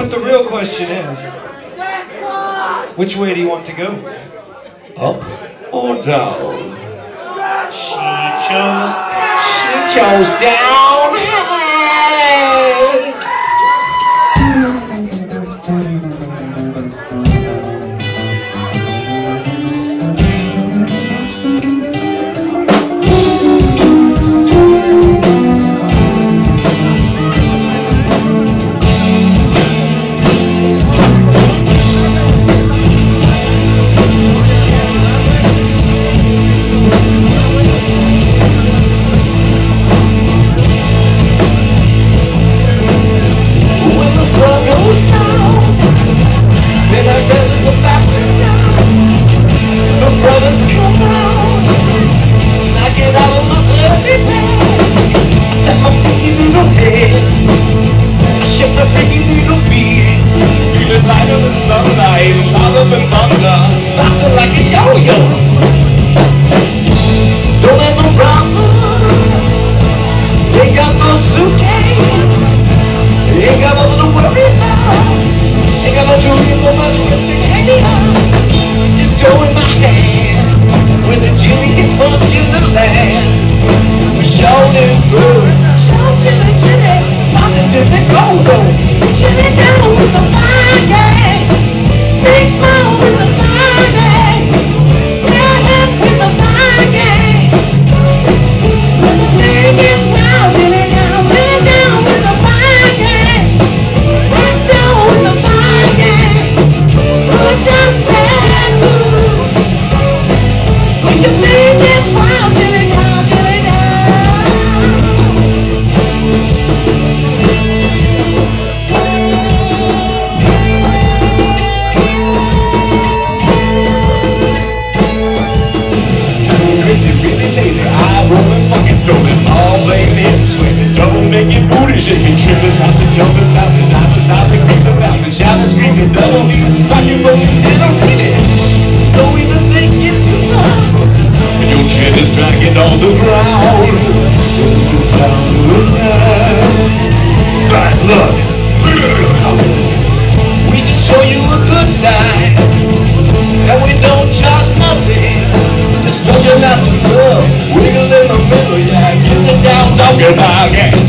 But the real question is, which way do you want to go? Up or down? She chose. She chose down. bouncing like a yo-yo. Don't have no problem, ain't got no suitcase. Ain't got nothing to worry about. Ain't got no jewelry in the masochistic hanging out. Just throwing my hand with the chilliest bunch in the land. Shoulders, shout chilly chilly, positively go go. Chilly down with the fire and I'm reading. So get your is dragging on the ground. Down. Bad luck. We can show you a good time. And we don't charge nothing. Just stretch your wiggle in the middle, yeah. Get. Chill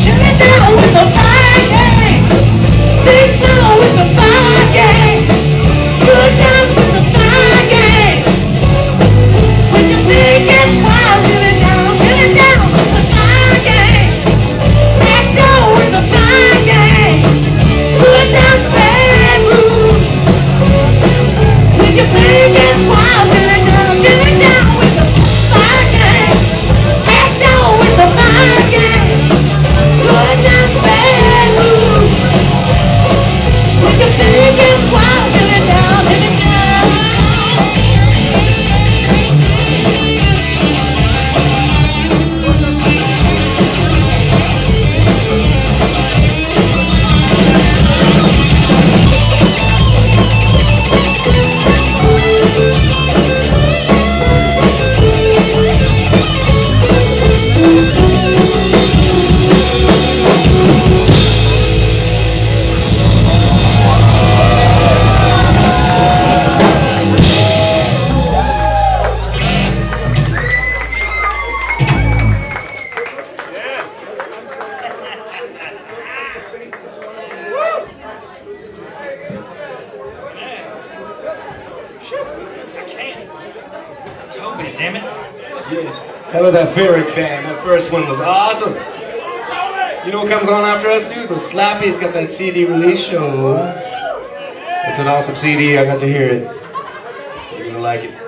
Damn it. Yes. How about that Ferric band? That first one was awesome. You know what comes on after us, dude? The Slappy's got that CD release show. It's an awesome CD. I got to hear it. You're gonna like it.